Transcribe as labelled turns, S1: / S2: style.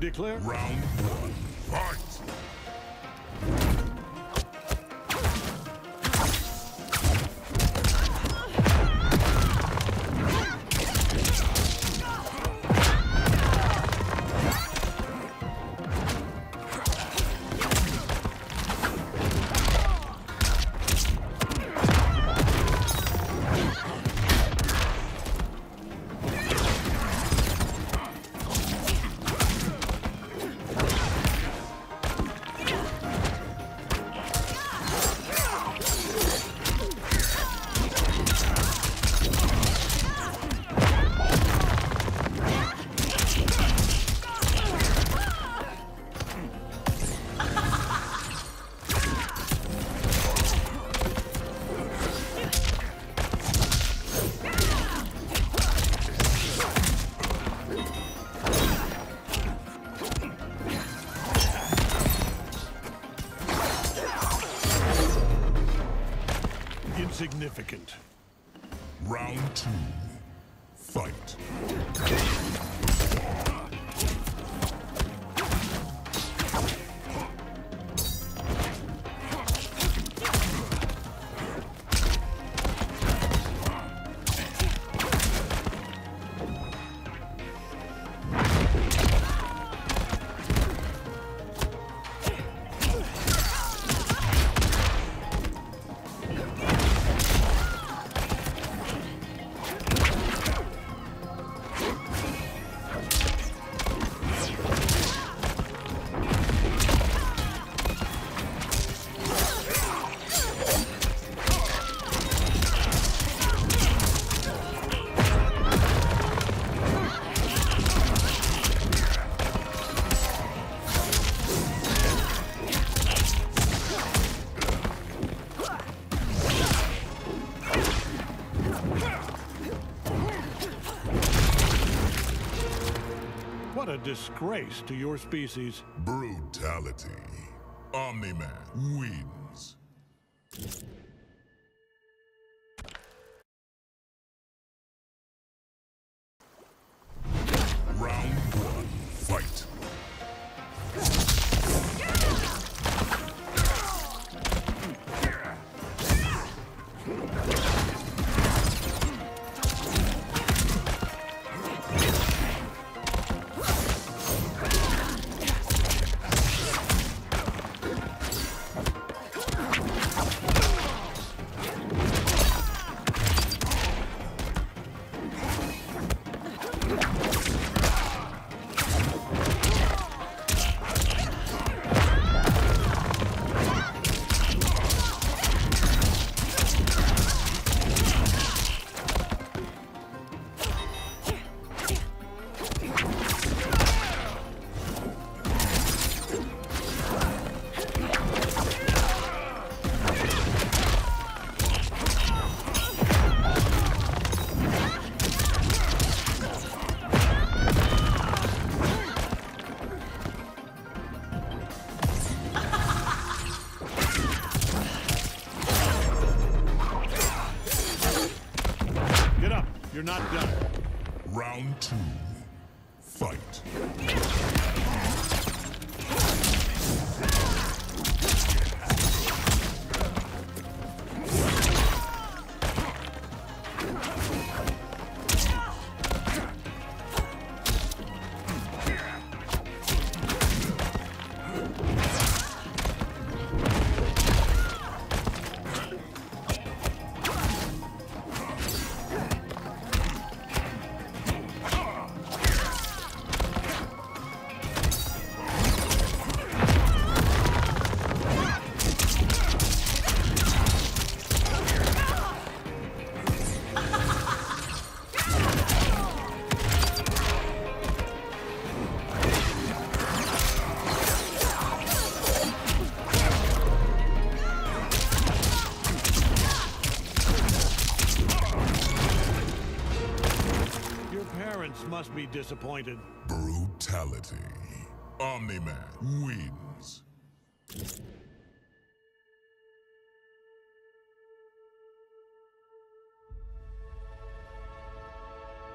S1: Declare.
S2: Round one. Fight!
S1: Insignificant.
S2: Round two.
S1: A disgrace to your species.
S2: Brutality. Omni-Man wins.
S1: You're not done.
S2: Round two. Fight.
S1: Must be disappointed.
S2: Brutality. Omni-Man wins.